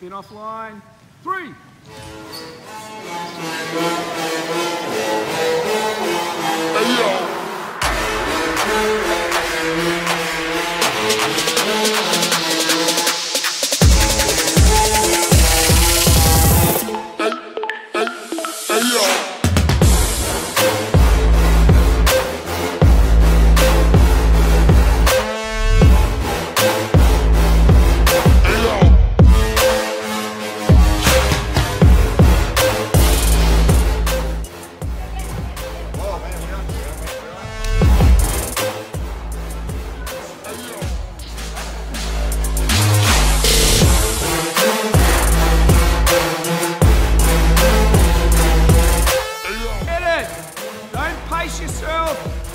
Spin offline. three. Hey. sacrifice yourself.